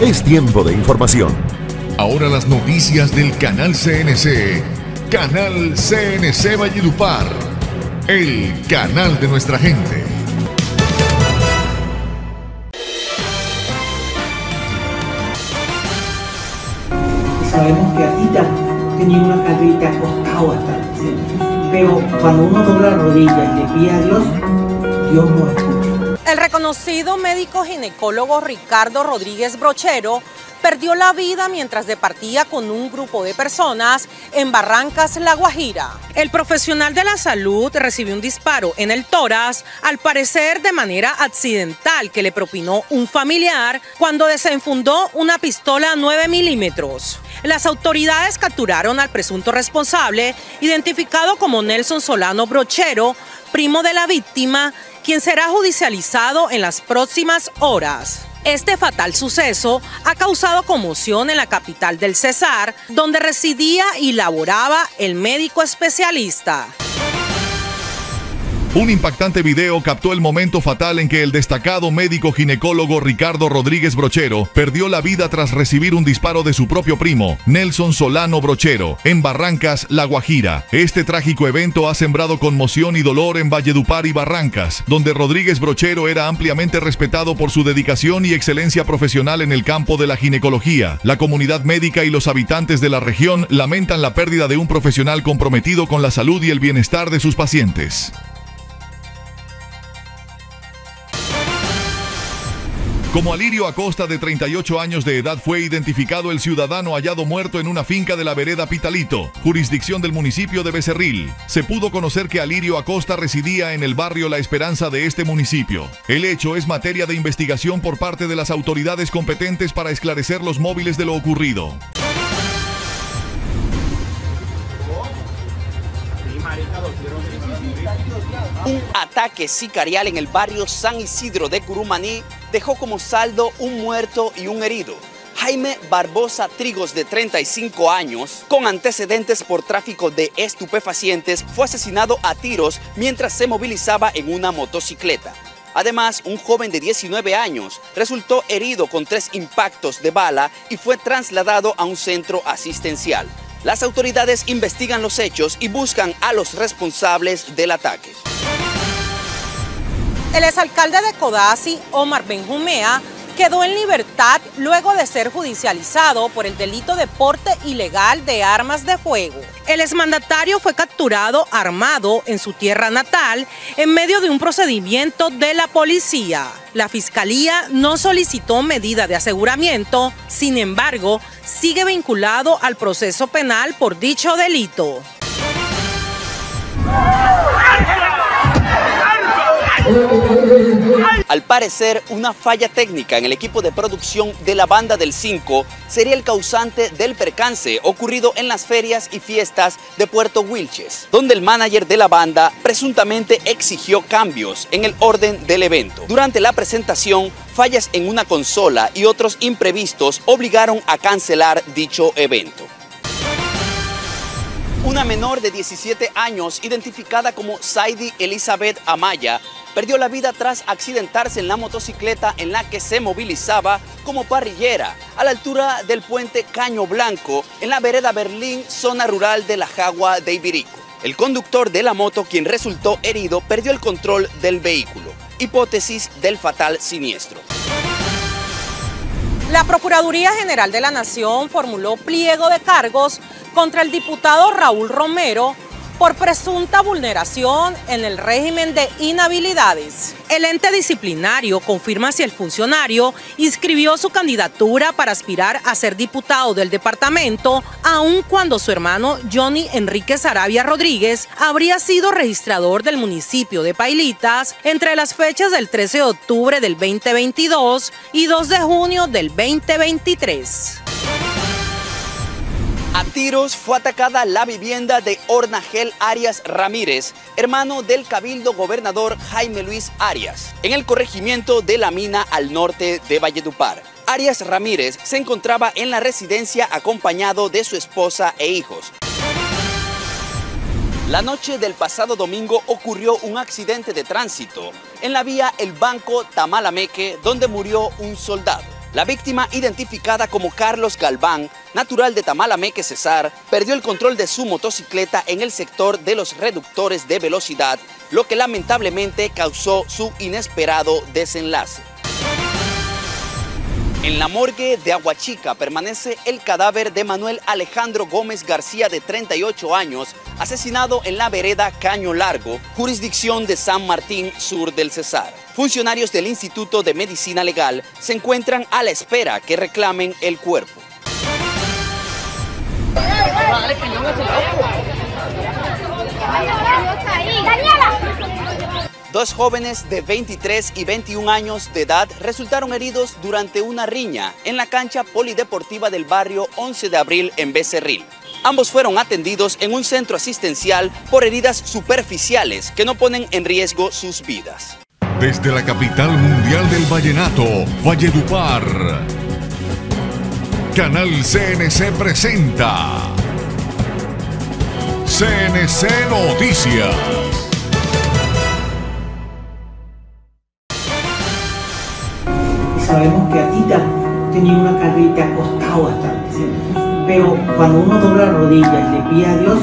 Es tiempo de información. Ahora las noticias del canal CNC. Canal CNC Valledupar. El canal de nuestra gente. Sabemos que Atita tenía una carrita acostado hasta pero cuando uno dobla la rodilla y le pide a Dios, Dios no escucha. El reconocido médico ginecólogo Ricardo Rodríguez Brochero perdió la vida mientras departía con un grupo de personas en Barrancas, La Guajira. El profesional de la salud recibió un disparo en el tórax, al parecer de manera accidental que le propinó un familiar cuando desenfundó una pistola 9 milímetros. Las autoridades capturaron al presunto responsable, identificado como Nelson Solano Brochero, primo de la víctima, quien será judicializado en las próximas horas. Este fatal suceso ha causado conmoción en la capital del Cesar, donde residía y laboraba el médico especialista. Un impactante video captó el momento fatal en que el destacado médico ginecólogo Ricardo Rodríguez Brochero perdió la vida tras recibir un disparo de su propio primo, Nelson Solano Brochero, en Barrancas, La Guajira. Este trágico evento ha sembrado conmoción y dolor en Valledupar y Barrancas, donde Rodríguez Brochero era ampliamente respetado por su dedicación y excelencia profesional en el campo de la ginecología. La comunidad médica y los habitantes de la región lamentan la pérdida de un profesional comprometido con la salud y el bienestar de sus pacientes. Como Alirio Acosta, de 38 años de edad, fue identificado el ciudadano hallado muerto en una finca de la vereda Pitalito, jurisdicción del municipio de Becerril. Se pudo conocer que Alirio Acosta residía en el barrio La Esperanza de este municipio. El hecho es materia de investigación por parte de las autoridades competentes para esclarecer los móviles de lo ocurrido. Un ataque sicarial en el barrio San Isidro de Curumaní dejó como saldo un muerto y un herido. Jaime Barbosa Trigos, de 35 años, con antecedentes por tráfico de estupefacientes, fue asesinado a tiros mientras se movilizaba en una motocicleta. Además, un joven de 19 años resultó herido con tres impactos de bala y fue trasladado a un centro asistencial. Las autoridades investigan los hechos y buscan a los responsables del ataque. El exalcalde de Codazzi, Omar Benjumea, quedó en libertad luego de ser judicializado por el delito de porte ilegal de armas de fuego. El exmandatario fue capturado armado en su tierra natal en medio de un procedimiento de la policía. La fiscalía no solicitó medida de aseguramiento, sin embargo, sigue vinculado al proceso penal por dicho delito. Al parecer, una falla técnica en el equipo de producción de la banda del 5 sería el causante del percance ocurrido en las ferias y fiestas de Puerto Wilches, donde el manager de la banda presuntamente exigió cambios en el orden del evento. Durante la presentación, fallas en una consola y otros imprevistos obligaron a cancelar dicho evento. Una menor de 17 años, identificada como Saidi Elizabeth Amaya, perdió la vida tras accidentarse en la motocicleta en la que se movilizaba como parrillera a la altura del puente Caño Blanco en la vereda Berlín, zona rural de la Jagua de Ibirico. El conductor de la moto, quien resultó herido, perdió el control del vehículo. Hipótesis del fatal siniestro. La Procuraduría General de la Nación formuló pliego de cargos contra el diputado Raúl Romero por presunta vulneración en el régimen de inhabilidades. El ente disciplinario confirma si el funcionario inscribió su candidatura para aspirar a ser diputado del departamento, aun cuando su hermano Johnny Enrique Sarabia Rodríguez habría sido registrador del municipio de Pailitas entre las fechas del 13 de octubre del 2022 y 2 de junio del 2023. A tiros fue atacada la vivienda de Ornagel Arias Ramírez, hermano del cabildo gobernador Jaime Luis Arias, en el corregimiento de la mina al norte de Valledupar. Arias Ramírez se encontraba en la residencia acompañado de su esposa e hijos. La noche del pasado domingo ocurrió un accidente de tránsito en la vía El Banco Tamalameque, donde murió un soldado. La víctima, identificada como Carlos Galván, natural de Tamalameque, Cesar, perdió el control de su motocicleta en el sector de los reductores de velocidad, lo que lamentablemente causó su inesperado desenlace. En la morgue de Aguachica permanece el cadáver de Manuel Alejandro Gómez García de 38 años, asesinado en la vereda Caño Largo, jurisdicción de San Martín Sur del Cesar. Funcionarios del Instituto de Medicina Legal se encuentran a la espera que reclamen el cuerpo. Dos jóvenes de 23 y 21 años de edad resultaron heridos durante una riña en la cancha polideportiva del barrio 11 de abril en Becerril. Ambos fueron atendidos en un centro asistencial por heridas superficiales que no ponen en riesgo sus vidas. Desde la capital mundial del vallenato, Valledupar, Canal CNC presenta CNC Noticias. sabemos que Atita tenía una carrita acostado hasta pero cuando uno dobla rodillas y le pide a Dios,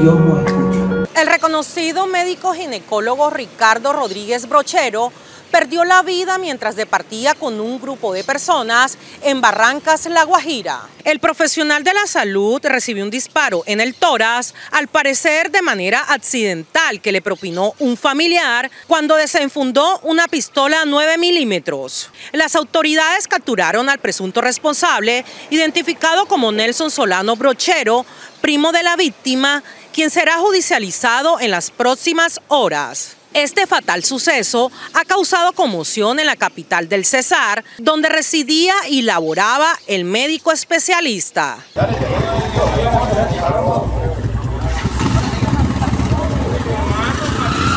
Dios nos escucha. El reconocido médico ginecólogo Ricardo Rodríguez Brochero perdió la vida mientras departía con un grupo de personas en Barrancas, La Guajira. El profesional de la salud recibió un disparo en el tórax, al parecer de manera accidental que le propinó un familiar cuando desenfundó una pistola 9 milímetros. Las autoridades capturaron al presunto responsable, identificado como Nelson Solano Brochero, primo de la víctima, quien será judicializado en las próximas horas. Este fatal suceso ha causado conmoción en la capital del Cesar, donde residía y laboraba el médico especialista.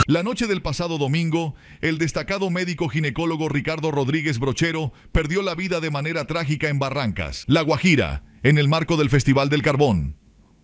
La noche del pasado domingo, el destacado médico ginecólogo Ricardo Rodríguez Brochero perdió la vida de manera trágica en Barrancas, La Guajira, en el marco del Festival del Carbón.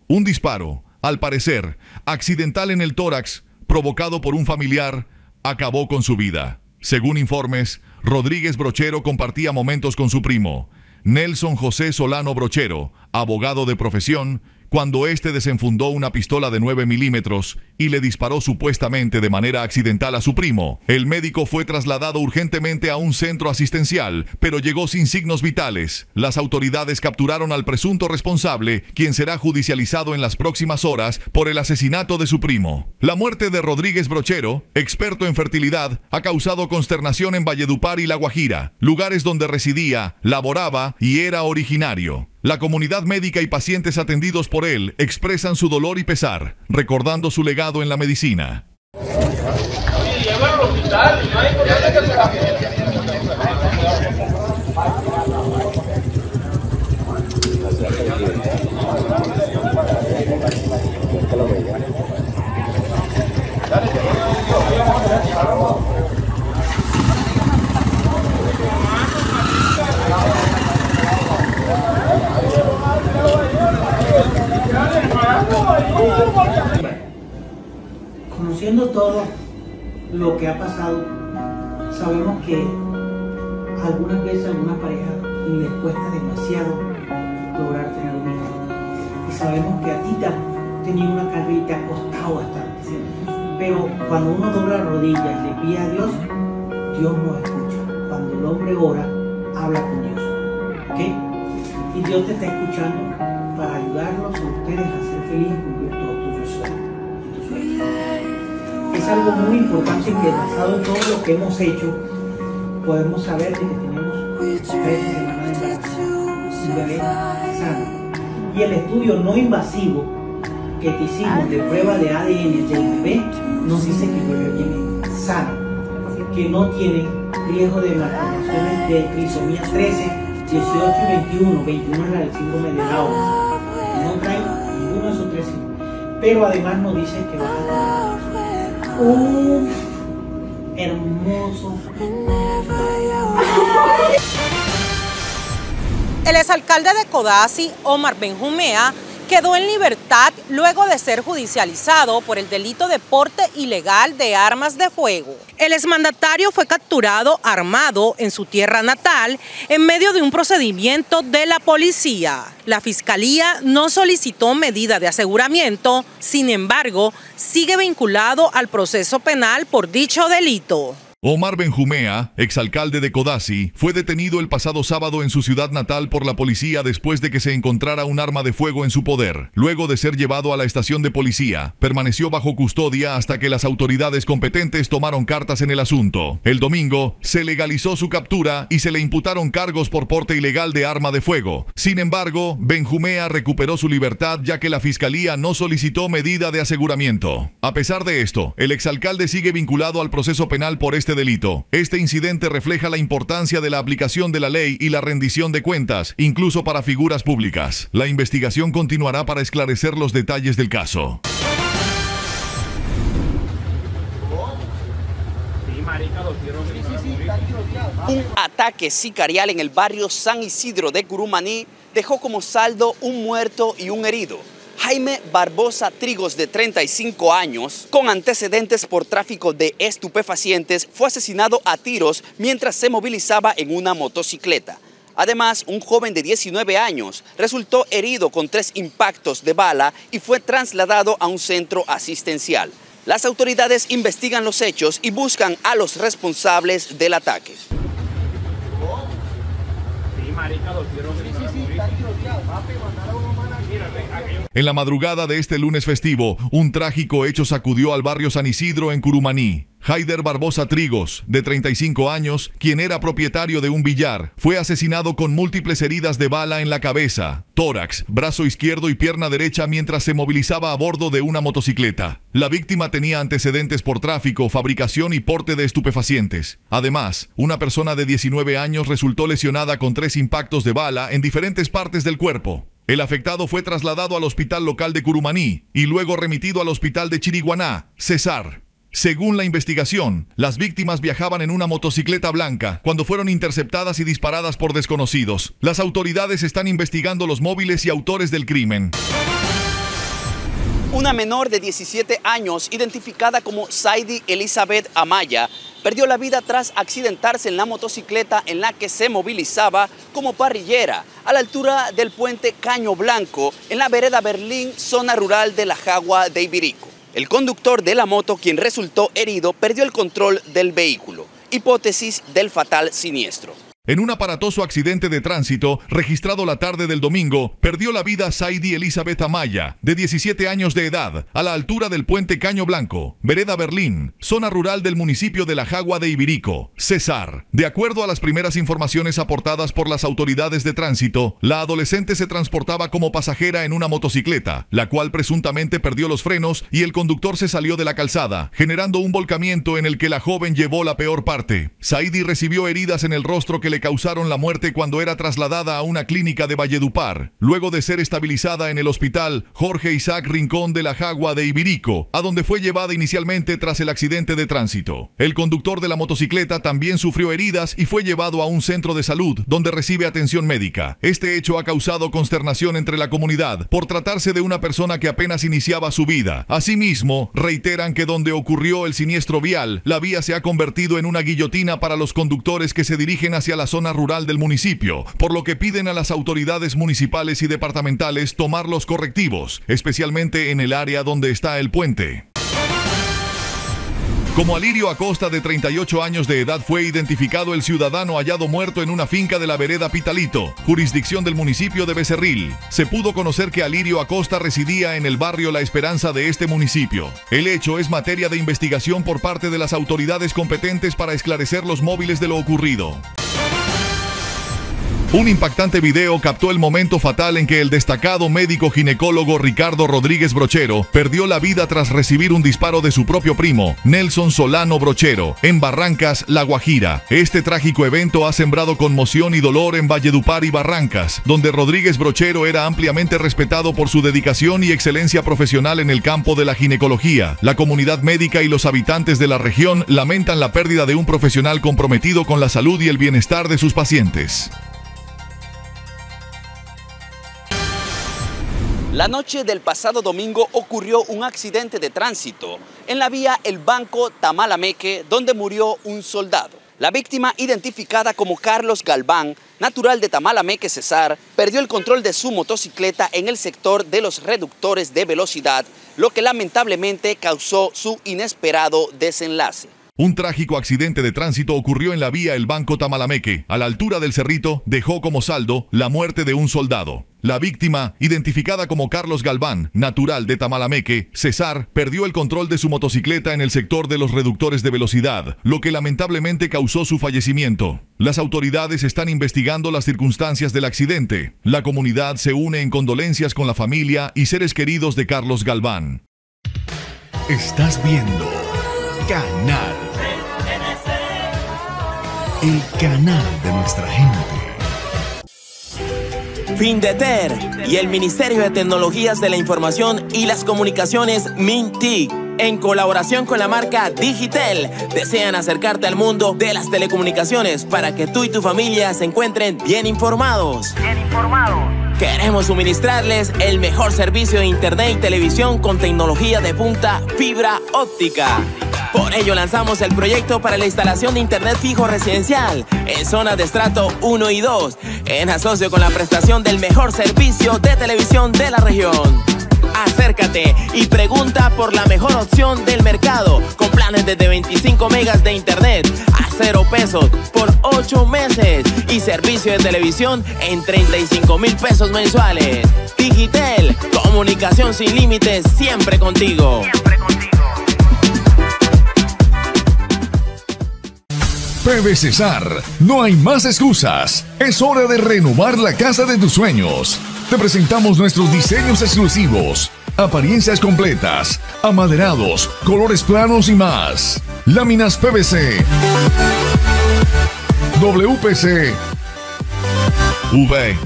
Un disparo, al parecer, accidental en el tórax, provocado por un familiar, acabó con su vida. Según informes, Rodríguez Brochero compartía momentos con su primo, Nelson José Solano Brochero, abogado de profesión, cuando éste desenfundó una pistola de 9 milímetros y le disparó supuestamente de manera accidental a su primo. El médico fue trasladado urgentemente a un centro asistencial, pero llegó sin signos vitales. Las autoridades capturaron al presunto responsable, quien será judicializado en las próximas horas por el asesinato de su primo. La muerte de Rodríguez Brochero, experto en fertilidad, ha causado consternación en Valledupar y La Guajira, lugares donde residía, laboraba y era originario. La comunidad médica y pacientes atendidos por él expresan su dolor y pesar, recordando su legado en la medicina. Conociendo todo lo que ha pasado, sabemos que algunas veces a alguna pareja les cuesta demasiado lograr tener un hijo. Y sabemos que a Tita tenía una carrita acostado bastante. Pero cuando uno dobla rodillas y le pide a Dios, Dios nos escucha. Cuando el hombre ora, habla con Dios. ¿Ok? Y Dios te está escuchando para ayudarlos a ustedes a ser felices Es algo muy importante que basado en todo lo que hemos hecho, podemos saber que tenemos tres semanas de embarazo, un bebé sano. Y el estudio no invasivo que te hicimos de prueba de ADN del bebé nos dice que el bebé viene sano, que no tiene riesgo de malformaciones de trisomía 13, 18 y 21, 21 es la del síndrome de Down. No trae ninguno de esos tres síntomas. Pero además nos dice que va a tener hermoso El exalcalde de Codazzi, Omar Benjumea, quedó en libertad luego de ser judicializado por el delito de porte ilegal de armas de fuego. El exmandatario fue capturado armado en su tierra natal en medio de un procedimiento de la policía. La fiscalía no solicitó medida de aseguramiento, sin embargo, sigue vinculado al proceso penal por dicho delito. Omar Benjumea, exalcalde de Codazzi, fue detenido el pasado sábado en su ciudad natal por la policía después de que se encontrara un arma de fuego en su poder. Luego de ser llevado a la estación de policía, permaneció bajo custodia hasta que las autoridades competentes tomaron cartas en el asunto. El domingo, se legalizó su captura y se le imputaron cargos por porte ilegal de arma de fuego. Sin embargo, Benjumea recuperó su libertad ya que la fiscalía no solicitó medida de aseguramiento. A pesar de esto, el exalcalde sigue vinculado al proceso penal por este este delito. Este incidente refleja la importancia de la aplicación de la ley y la rendición de cuentas, incluso para figuras públicas. La investigación continuará para esclarecer los detalles del caso. Un ataque sicarial en el barrio San Isidro de Curumaní dejó como saldo un muerto y un herido. Jaime Barbosa Trigos, de 35 años, con antecedentes por tráfico de estupefacientes, fue asesinado a tiros mientras se movilizaba en una motocicleta. Además, un joven de 19 años resultó herido con tres impactos de bala y fue trasladado a un centro asistencial. Las autoridades investigan los hechos y buscan a los responsables del ataque. En la madrugada de este lunes festivo, un trágico hecho sacudió al barrio San Isidro en Curumaní. Haider Barbosa Trigos, de 35 años, quien era propietario de un billar, fue asesinado con múltiples heridas de bala en la cabeza, tórax, brazo izquierdo y pierna derecha mientras se movilizaba a bordo de una motocicleta. La víctima tenía antecedentes por tráfico, fabricación y porte de estupefacientes. Además, una persona de 19 años resultó lesionada con tres impactos de bala en diferentes partes del cuerpo. El afectado fue trasladado al hospital local de Curumaní y luego remitido al hospital de Chiriguaná, Cesar. Según la investigación, las víctimas viajaban en una motocicleta blanca cuando fueron interceptadas y disparadas por desconocidos. Las autoridades están investigando los móviles y autores del crimen. Una menor de 17 años, identificada como Saidi Elizabeth Amaya, perdió la vida tras accidentarse en la motocicleta en la que se movilizaba como parrillera a la altura del puente Caño Blanco en la vereda Berlín, zona rural de la Jagua de Ibirico. El conductor de la moto, quien resultó herido, perdió el control del vehículo. Hipótesis del fatal siniestro. En un aparatoso accidente de tránsito registrado la tarde del domingo, perdió la vida Saidi Elizabeth Amaya, de 17 años de edad, a la altura del puente Caño Blanco, Vereda Berlín, zona rural del municipio de La Jagua de Ibirico, Cesar. De acuerdo a las primeras informaciones aportadas por las autoridades de tránsito, la adolescente se transportaba como pasajera en una motocicleta, la cual presuntamente perdió los frenos y el conductor se salió de la calzada, generando un volcamiento en el que la joven llevó la peor parte. Saidi recibió heridas en el rostro que le causaron la muerte cuando era trasladada a una clínica de Valledupar, luego de ser estabilizada en el hospital Jorge Isaac Rincón de la Jagua de Ibirico, a donde fue llevada inicialmente tras el accidente de tránsito. El conductor de la motocicleta también sufrió heridas y fue llevado a un centro de salud donde recibe atención médica. Este hecho ha causado consternación entre la comunidad por tratarse de una persona que apenas iniciaba su vida. Asimismo, reiteran que donde ocurrió el siniestro vial, la vía se ha convertido en una guillotina para los conductores que se dirigen hacia la la zona rural del municipio, por lo que piden a las autoridades municipales y departamentales tomar los correctivos, especialmente en el área donde está el puente. Como Alirio Acosta, de 38 años de edad, fue identificado el ciudadano hallado muerto en una finca de la vereda Pitalito, jurisdicción del municipio de Becerril. Se pudo conocer que Alirio Acosta residía en el barrio La Esperanza de este municipio. El hecho es materia de investigación por parte de las autoridades competentes para esclarecer los móviles de lo ocurrido. Un impactante video captó el momento fatal en que el destacado médico ginecólogo Ricardo Rodríguez Brochero perdió la vida tras recibir un disparo de su propio primo, Nelson Solano Brochero, en Barrancas, La Guajira. Este trágico evento ha sembrado conmoción y dolor en Valledupar y Barrancas, donde Rodríguez Brochero era ampliamente respetado por su dedicación y excelencia profesional en el campo de la ginecología. La comunidad médica y los habitantes de la región lamentan la pérdida de un profesional comprometido con la salud y el bienestar de sus pacientes. La noche del pasado domingo ocurrió un accidente de tránsito en la vía El Banco Tamalameque, donde murió un soldado. La víctima, identificada como Carlos Galván, natural de Tamalameque, Cesar, perdió el control de su motocicleta en el sector de los reductores de velocidad, lo que lamentablemente causó su inesperado desenlace. Un trágico accidente de tránsito ocurrió en la vía El Banco Tamalameque. A la altura del cerrito dejó como saldo la muerte de un soldado. La víctima, identificada como Carlos Galván, natural de Tamalameque, César, perdió el control de su motocicleta en el sector de los reductores de velocidad, lo que lamentablemente causó su fallecimiento. Las autoridades están investigando las circunstancias del accidente. La comunidad se une en condolencias con la familia y seres queridos de Carlos Galván. Estás viendo Canal. El canal de nuestra gente. Findeter y el Ministerio de Tecnologías de la Información y las Comunicaciones MINTIC, en colaboración con la marca Digitel, desean acercarte al mundo de las telecomunicaciones para que tú y tu familia se encuentren bien informados. Bien informados. Queremos suministrarles el mejor servicio de Internet y televisión con tecnología de punta fibra óptica. Por ello lanzamos el proyecto para la instalación de Internet fijo residencial en zonas de estrato 1 y 2, en asocio con la prestación del mejor servicio de televisión de la región. Acércate y pregunta por la mejor opción del mercado con planes desde 25 megas de internet a 0 pesos por 8 meses y servicio de televisión en 35 mil pesos mensuales. Digitel, comunicación sin límites, siempre contigo. Siempre contigo. PB Cesar, no hay más excusas. Es hora de renovar la casa de tus sueños. Te presentamos nuestros diseños exclusivos, apariencias completas, amaderados, colores planos y más. Láminas PVC, WPC, V.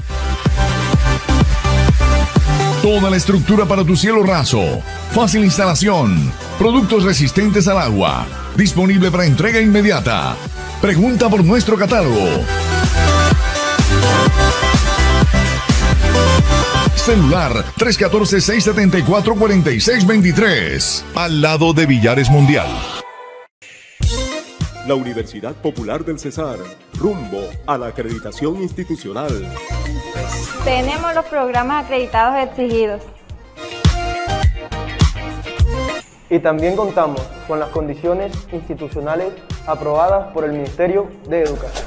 Toda la estructura para tu cielo raso. Fácil instalación. Productos resistentes al agua. Disponible para entrega inmediata. Pregunta por nuestro catálogo. Celular 314-674-4623. Al lado de Villares Mundial. La Universidad Popular del Cesar, rumbo a la acreditación institucional. Tenemos los programas acreditados exigidos. Y también contamos con las condiciones institucionales aprobadas por el Ministerio de Educación.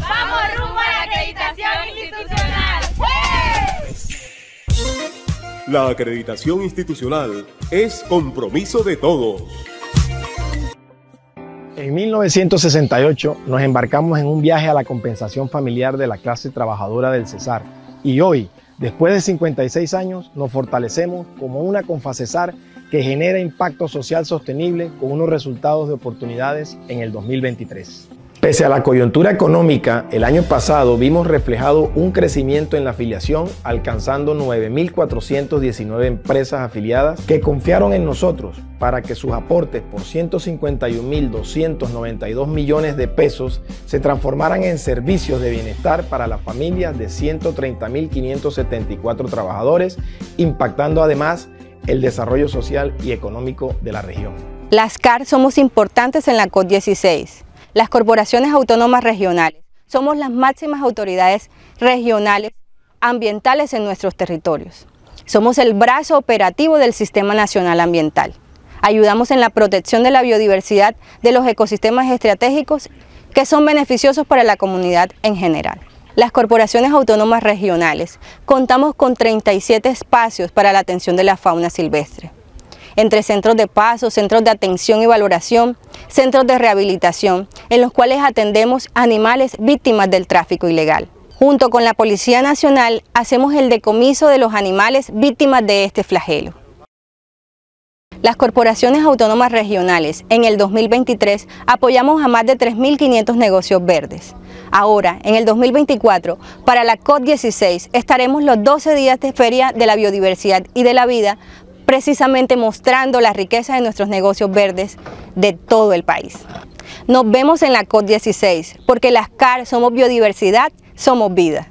¡Vamos rumbo a la acreditación institucional! La acreditación institucional es compromiso de todos. En 1968 nos embarcamos en un viaje a la compensación familiar de la clase trabajadora del Cesar y hoy, después de 56 años, nos fortalecemos como una Confacesar que genera impacto social sostenible con unos resultados de oportunidades en el 2023. Pese a la coyuntura económica, el año pasado vimos reflejado un crecimiento en la afiliación, alcanzando 9.419 empresas afiliadas que confiaron en nosotros para que sus aportes por 151.292 millones de pesos se transformaran en servicios de bienestar para las familias de 130.574 trabajadores, impactando además el desarrollo social y económico de la región. Las CAR somos importantes en la COP16 las corporaciones autónomas regionales. Somos las máximas autoridades regionales ambientales en nuestros territorios. Somos el brazo operativo del Sistema Nacional Ambiental. Ayudamos en la protección de la biodiversidad de los ecosistemas estratégicos que son beneficiosos para la comunidad en general. Las corporaciones autónomas regionales contamos con 37 espacios para la atención de la fauna silvestre entre centros de paso, centros de atención y valoración, centros de rehabilitación, en los cuales atendemos animales víctimas del tráfico ilegal. Junto con la Policía Nacional hacemos el decomiso de los animales víctimas de este flagelo. Las corporaciones autónomas regionales en el 2023 apoyamos a más de 3.500 negocios verdes. Ahora, en el 2024, para la COP16 estaremos los 12 días de Feria de la Biodiversidad y de la Vida precisamente mostrando la riqueza de nuestros negocios verdes de todo el país. Nos vemos en la COP16, 16 porque las CAR somos biodiversidad, somos vida.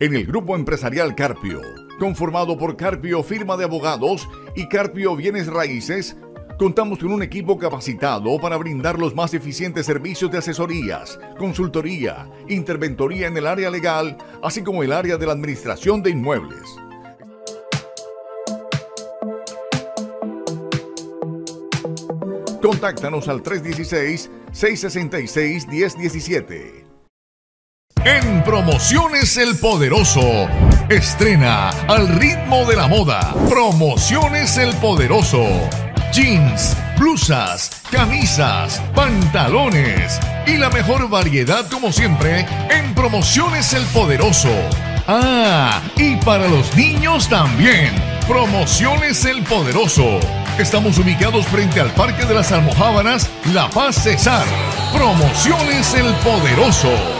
En el grupo empresarial Carpio conformado por Carpio Firma de Abogados y Carpio Bienes Raíces, contamos con un equipo capacitado para brindar los más eficientes servicios de asesorías, consultoría, interventoría en el área legal, así como el área de la administración de inmuebles. Contáctanos al 316-666-1017. En Promociones El Poderoso. Estrena al ritmo de la moda. Promociones El Poderoso. Jeans, blusas, camisas, pantalones y la mejor variedad como siempre en Promociones El Poderoso. Ah, y para los niños también. Promociones El Poderoso. Estamos ubicados frente al Parque de las Almojábanas, La Paz Cesar. Promociones El Poderoso.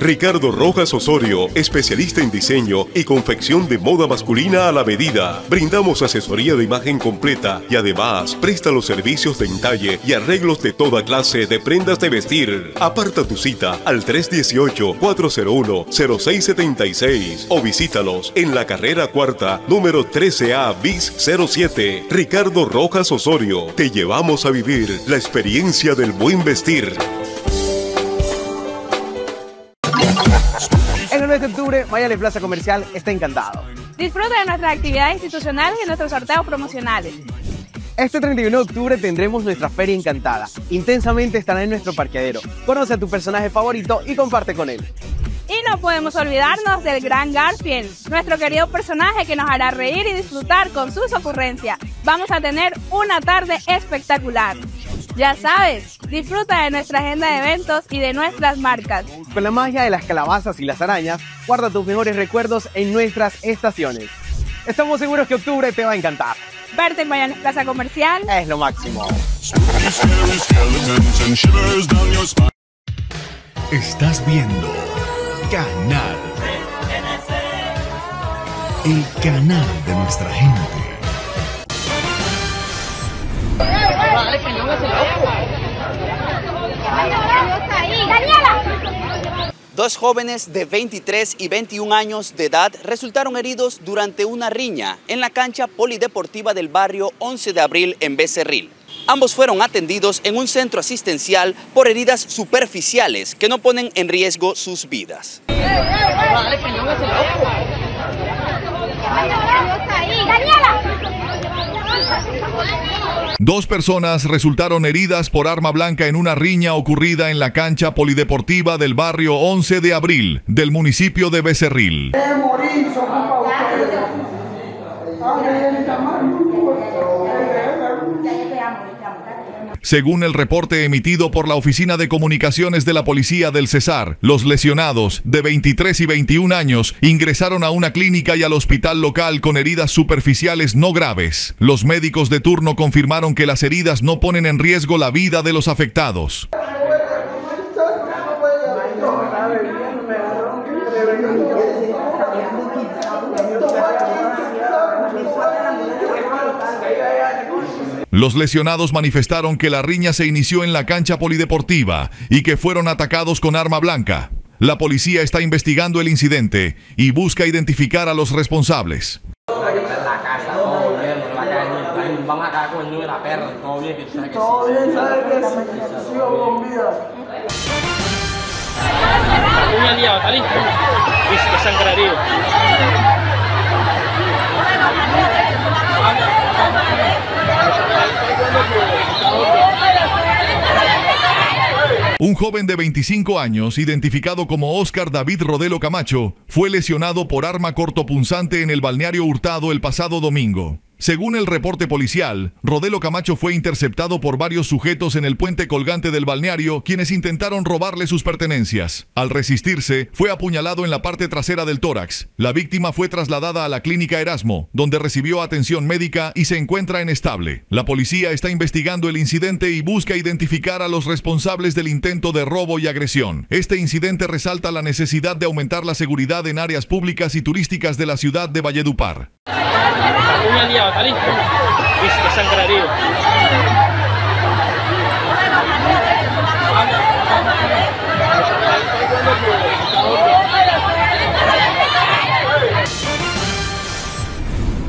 Ricardo Rojas Osorio, especialista en diseño y confección de moda masculina a la medida. Brindamos asesoría de imagen completa y además presta los servicios de entalle y arreglos de toda clase de prendas de vestir. Aparta tu cita al 318-401-0676 o visítalos en la carrera cuarta, número 13A bis 07. Ricardo Rojas Osorio, te llevamos a vivir la experiencia del buen vestir. Mes de octubre, Miami Plaza Comercial está encantado. Disfruta de nuestras actividades institucionales y nuestros sorteos promocionales. Este 31 de octubre tendremos nuestra Feria Encantada. Intensamente estará en nuestro parqueadero. Conoce a tu personaje favorito y comparte con él. Y no podemos olvidarnos del gran Garfield, nuestro querido personaje que nos hará reír y disfrutar con sus ocurrencias. Vamos a tener una tarde espectacular. Ya sabes, disfruta de nuestra agenda de eventos y de nuestras marcas. Con la magia de las calabazas y las arañas, guarda tus mejores recuerdos en nuestras estaciones. Estamos seguros que octubre te va a encantar. Verte en Miami Plaza Comercial es lo máximo. Estás viendo Canal. El canal de nuestra gente. Dos jóvenes de 23 y 21 años de edad resultaron heridos durante una riña en la cancha polideportiva del barrio 11 de abril en Becerril. Ambos fueron atendidos en un centro asistencial por heridas superficiales que no ponen en riesgo sus vidas. Dos personas resultaron heridas por arma blanca en una riña ocurrida en la cancha polideportiva del barrio 11 de abril del municipio de Becerril. Según el reporte emitido por la Oficina de Comunicaciones de la Policía del Cesar, los lesionados de 23 y 21 años ingresaron a una clínica y al hospital local con heridas superficiales no graves. Los médicos de turno confirmaron que las heridas no ponen en riesgo la vida de los afectados. Los lesionados manifestaron que la riña se inició en la cancha polideportiva y que fueron atacados con arma blanca. La policía está investigando el incidente y busca identificar a los responsables. Un joven de 25 años, identificado como Oscar David Rodelo Camacho, fue lesionado por arma cortopunzante en el balneario Hurtado el pasado domingo. Según el reporte policial, Rodelo Camacho fue interceptado por varios sujetos en el puente colgante del balneario, quienes intentaron robarle sus pertenencias. Al resistirse, fue apuñalado en la parte trasera del tórax. La víctima fue trasladada a la clínica Erasmo, donde recibió atención médica y se encuentra en estable. La policía está investigando el incidente y busca identificar a los responsables del intento de robo y agresión. Este incidente resalta la necesidad de aumentar la seguridad en áreas públicas y turísticas de la ciudad de Valledupar.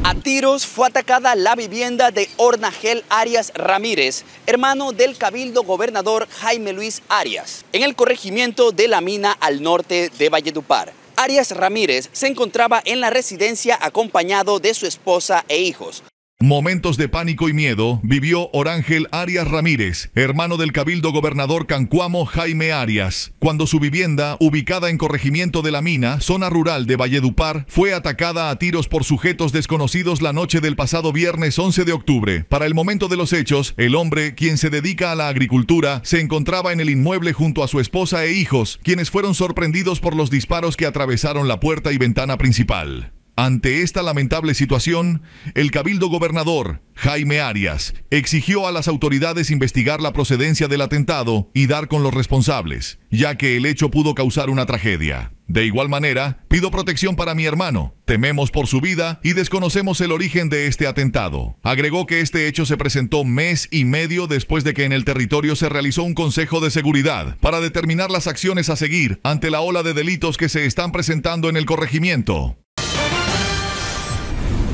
A tiros fue atacada la vivienda de Ornagel Arias Ramírez, hermano del cabildo gobernador Jaime Luis Arias, en el corregimiento de la mina al norte de Valledupar. Arias Ramírez se encontraba en la residencia acompañado de su esposa e hijos. Momentos de pánico y miedo vivió Orángel Arias Ramírez, hermano del cabildo gobernador Cancuamo Jaime Arias, cuando su vivienda, ubicada en corregimiento de la mina, zona rural de Valledupar, fue atacada a tiros por sujetos desconocidos la noche del pasado viernes 11 de octubre. Para el momento de los hechos, el hombre, quien se dedica a la agricultura, se encontraba en el inmueble junto a su esposa e hijos, quienes fueron sorprendidos por los disparos que atravesaron la puerta y ventana principal. Ante esta lamentable situación, el cabildo gobernador, Jaime Arias, exigió a las autoridades investigar la procedencia del atentado y dar con los responsables, ya que el hecho pudo causar una tragedia. De igual manera, pido protección para mi hermano. Tememos por su vida y desconocemos el origen de este atentado. Agregó que este hecho se presentó mes y medio después de que en el territorio se realizó un consejo de seguridad para determinar las acciones a seguir ante la ola de delitos que se están presentando en el corregimiento.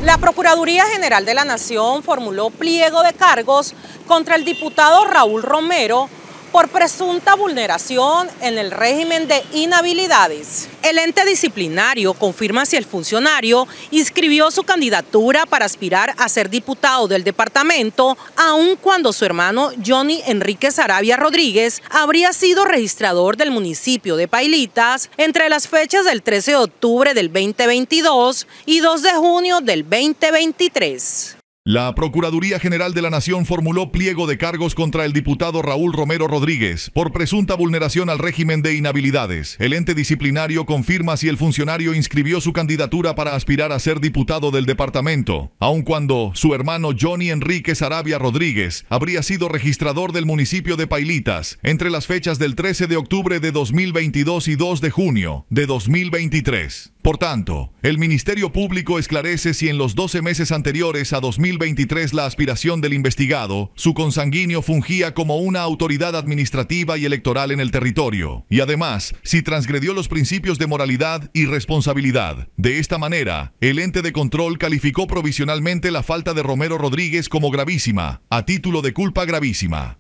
La Procuraduría General de la Nación formuló pliego de cargos contra el diputado Raúl Romero por presunta vulneración en el régimen de inhabilidades. El ente disciplinario confirma si el funcionario inscribió su candidatura para aspirar a ser diputado del departamento, aun cuando su hermano Johnny Enrique Sarabia Rodríguez habría sido registrador del municipio de Pailitas entre las fechas del 13 de octubre del 2022 y 2 de junio del 2023. La Procuraduría General de la Nación formuló pliego de cargos contra el diputado Raúl Romero Rodríguez por presunta vulneración al régimen de inhabilidades. El ente disciplinario confirma si el funcionario inscribió su candidatura para aspirar a ser diputado del departamento, aun cuando su hermano Johnny Enrique Sarabia Rodríguez habría sido registrador del municipio de Pailitas entre las fechas del 13 de octubre de 2022 y 2 de junio de 2023. Por tanto, el Ministerio Público esclarece si en los 12 meses anteriores a 2023 la aspiración del investigado, su consanguíneo fungía como una autoridad administrativa y electoral en el territorio, y además si transgredió los principios de moralidad y responsabilidad. De esta manera, el ente de control calificó provisionalmente la falta de Romero Rodríguez como gravísima, a título de culpa gravísima.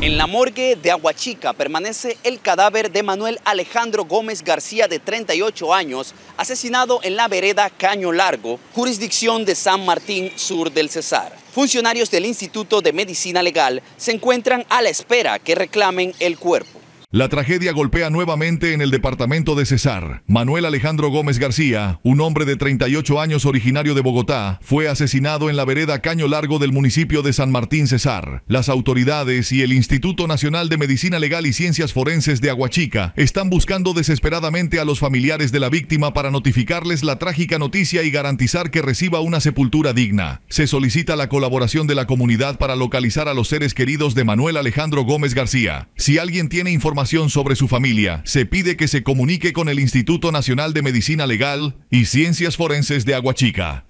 En la morgue de Aguachica permanece el cadáver de Manuel Alejandro Gómez García de 38 años, asesinado en la vereda Caño Largo, jurisdicción de San Martín Sur del Cesar. Funcionarios del Instituto de Medicina Legal se encuentran a la espera que reclamen el cuerpo. La tragedia golpea nuevamente en el departamento de Cesar. Manuel Alejandro Gómez García, un hombre de 38 años originario de Bogotá, fue asesinado en la vereda Caño Largo del municipio de San Martín Cesar. Las autoridades y el Instituto Nacional de Medicina Legal y Ciencias Forenses de Aguachica están buscando desesperadamente a los familiares de la víctima para notificarles la trágica noticia y garantizar que reciba una sepultura digna. Se solicita la colaboración de la comunidad para localizar a los seres queridos de Manuel Alejandro Gómez García. Si alguien tiene información sobre su familia, se pide que se comunique con el Instituto Nacional de Medicina Legal y Ciencias Forenses de Aguachica.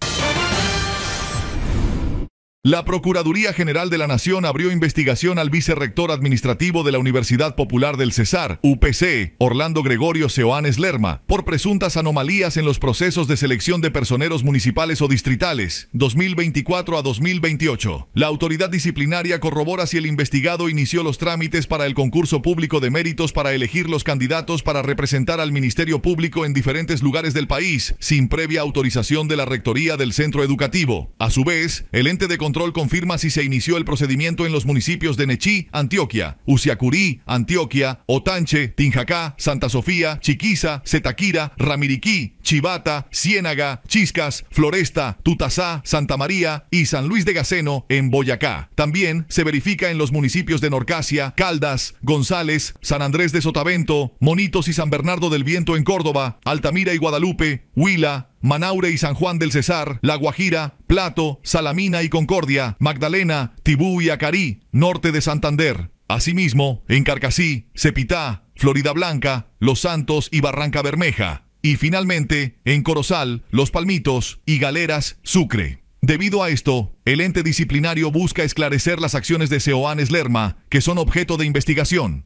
La Procuraduría General de la Nación abrió investigación al vicerrector administrativo de la Universidad Popular del Cesar, UPC, Orlando Gregorio Seoanes Lerma, por presuntas anomalías en los procesos de selección de personeros municipales o distritales, 2024 a 2028. La autoridad disciplinaria corrobora si el investigado inició los trámites para el concurso público de méritos para elegir los candidatos para representar al Ministerio Público en diferentes lugares del país, sin previa autorización de la Rectoría del Centro Educativo. A su vez, el ente de control confirma si se inició el procedimiento en los municipios de Nechí, Antioquia, Uciacurí, Antioquia, Otanche, Tinjacá, Santa Sofía, Chiquiza, Zetaquira, Ramiriquí, Chivata, Ciénaga, Chiscas, Floresta, Tutazá, Santa María y San Luis de Gaceno en Boyacá. También se verifica en los municipios de Norcasia, Caldas, González, San Andrés de Sotavento, Monitos y San Bernardo del Viento en Córdoba, Altamira y Guadalupe, Huila, Manaure y San Juan del Cesar, La Guajira, Plato, Salamina y Concordia, Magdalena, Tibú y Acarí, norte de Santander. Asimismo, en Carcasí, Cepitá, Florida Blanca, Los Santos y Barranca Bermeja. Y finalmente, en Corozal, Los Palmitos y Galeras, Sucre. Debido a esto, el ente disciplinario busca esclarecer las acciones de Seoanes Lerma, que son objeto de investigación.